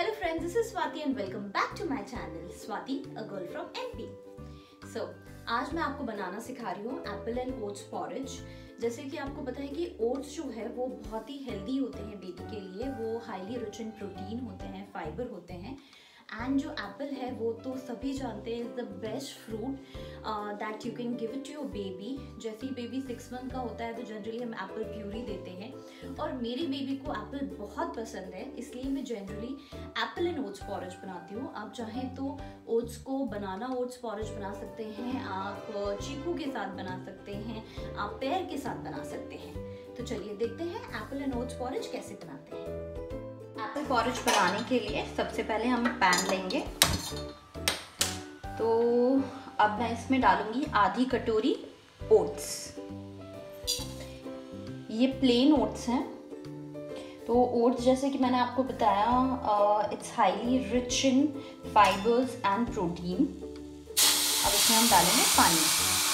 Hello friends, this is Swati and welcome back to my channel Swati, a girl from MP. So, आज मैं आपको बनाना सिखा रही हूँ एप्पल एंड ओट्स पॉरेज जैसे कि आपको पता है कि ओट्स जो है वो बहुत ही हेल्दी होते हैं बेटी के लिए। वो हाईली रिच इन प्रोटीन होते हैं फाइबर होते हैं। एंड जो एप्पल है, वो तो सभी जानते हैं is the best fruit that you can give it to your baby जैसे ही बेबी सिक्स मंथ का होता है तो जनरली हम एप्पल प्यूरी देते हैं। और मेरी बेबी को एप्पल बहुत पसंद है, इसलिए मैं generally apple and oats porridge बनाती हूँ। आप चाहें तो ओट्स को बनाना ओट्स पॉरेज बना सकते हैं, आप चीकू के साथ बना सकते हैं, आप पैर के साथ बना सकते हैं। तो चलिए देखते हैं एप्पल एंड ओट्स पॉरेज कैसे बनाते हैं। एप्पल पॉरेज बनाने के लिए सबसे पहले हम पैन लेंगे। तो अब मैं इसमें डालूँगी आधी कटोरी ओट्स ये प्लेन ओट्स हैं। तो ओट्स जैसे कि मैंने आपको बताया it's highly rich in fibres and protein अब इसमें हम डालेंगे पानी।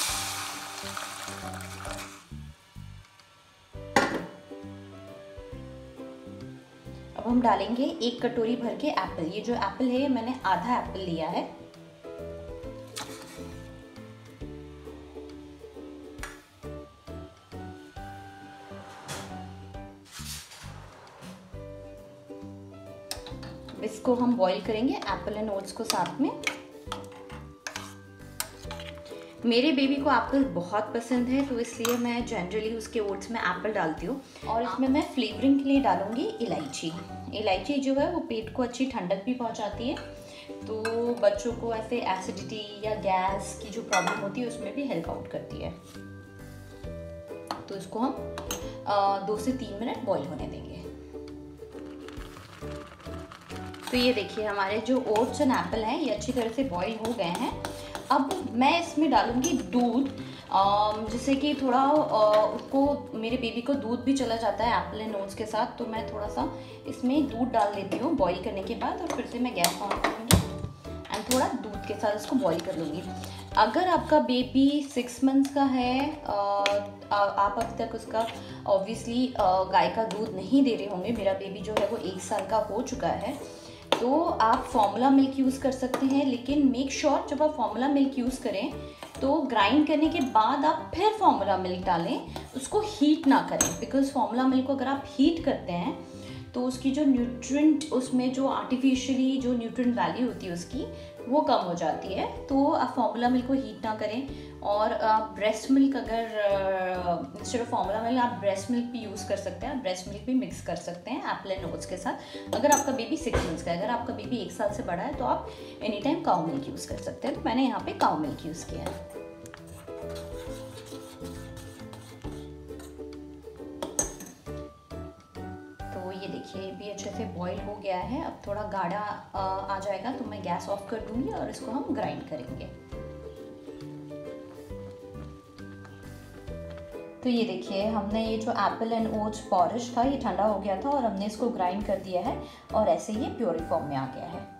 हम डालेंगे एक कटोरी भर के एप्पल। ये जो एप्पल है मैंने आधा एप्पल लिया है। इसको हम बॉईल करेंगे एप्पल एंड ओट्स को साथ में। मेरे बेबी को एप्पल बहुत पसंद है तो इसलिए मैं जनरली उसके ओट्स में एप्पल डालती हूँ। और इसमें मैं फ्लेवरिंग के लिए डालूँगी इलायची। इलायची जो है वो पेट को अच्छी ठंडक भी पहुँचाती है तो बच्चों को ऐसे एसिडिटी या गैस की जो प्रॉब्लम होती है उसमें भी हेल्प आउट करती है। तो इसको हम दो से तीन मिनट बॉईल होने देंगे। तो ये देखिए हमारे जो ओट्स एंड एप्पल हैं ये अच्छी तरह से बॉईल हो गए हैं। अब मैं इसमें डालूँगी दूध जिससे कि थोड़ा उसको, मेरे बेबी को दूध भी चला जाता है एप्पल एंड ओट्स के साथ तो मैं थोड़ा सा इसमें दूध डाल लेती हूँ बॉईल करने के बाद और फिर से मैं गैस ऑन करूँगी एंड थोड़ा दूध के साथ इसको बॉईल कर लूँगी। अगर आपका बेबी सिक्स मंथ्स का है आप अभी तक उसका ऑब्वियसली गाय का दूध नहीं दे रहे होंगे, मेरा बेबी जो है वो एक साल का हो चुका है तो आप फॉर्मूला मिल्क यूज़ कर सकते हैं लेकिन मेक श्योर sure, जब आप फॉर्मूला मिल्क यूज़ करें तो ग्राइंड करने के बाद आप फिर फॉर्मूला मिल्क डालें उसको हीट ना करें बिकॉज़ फॉर्मूला मिल्क को अगर आप हीट करते हैं तो उसकी जो न्यूट्रेंट उसमें जो आर्टिफिशियली जो न्यूट्रेंट वैल्यू होती है उसकी, वो कम हो जाती है। तो आप फॉर्मूला मिल्क को हीट ना करें और आप ब्रेस्ट मिल्क अगर इंस्टेड ऑफ़ फॉर्मूला मिल्क आप ब्रेस्ट मिल्क भी यूज़ कर सकते हैं। आप ब्रेस्ट मिल्क भी मिक्स कर सकते हैं एप्पल एंड ओट्स के साथ। अगर आपका बेबी सिक्स मंथ्स का है, अगर आपका बेबी एक साल से बड़ा है तो आप any time cow milk use कर सकते हैं। तो मैंने यहाँ पे काउ मिल्क यूज़ किया है। ये देखिए भी अच्छे से बॉईल हो गया है। अब थोड़ा गाढ़ा आ जाएगा तो मैं गैस ऑफ़ कर दूँगी और इसको हम ग्राइंड करेंगे। तो ये देखिए, हमने ये जो एप्पल एंड ओट्स पॉरिश था, ये ठंडा हो गया था और हमने इसको ग्राइंड कर दिया है और ऐसे ये प्योरी फॉर्म में आ गया है।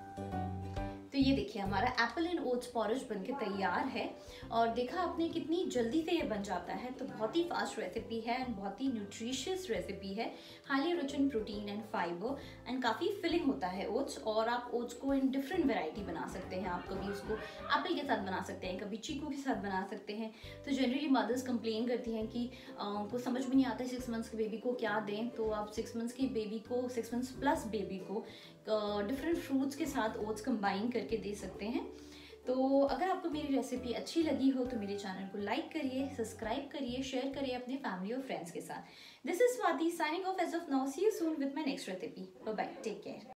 तो ये देखिए, हमारा एप्पल एंड ओट्स पॉरिज बनके तैयार है और देखा आपने कितनी जल्दी से ये बन जाता है। तो बहुत ही फास्ट रेसिपी है एंड बहुत ही न्यूट्रिशियस रेसिपी है। Highly rich in protein and fibre and काफ़ी फिलिंग होता है ओट्स और आप ओट्स को इन डिफरेंट वेराइटी बना सकते हैं। आप कभी उसको एप्पल के साथ बना सकते हैं, कभी चीकू के साथ बना सकते हैं। तो जनरली मदर्स कंप्लेन करती हैं कि उनको समझ में नहीं आता सिक्स मंथ्स के बेबी को क्या दें। तो आप सिक्स मंथ्स की बेबी को सिक्स मंथ्स प्लस बेबी को डिफरेंट फ्रूट्स के साथ ओट्स कंबाइन करके दे सकते हैं। तो अगर आपको मेरी रेसिपी अच्छी लगी हो तो मेरे चैनल को लाइक करिए सब्सक्राइब करिए शेयर करिए अपने फैमिली और फ्रेंड्स के साथ। This is Swati signing off as of now see you soon with my next recipe bye take care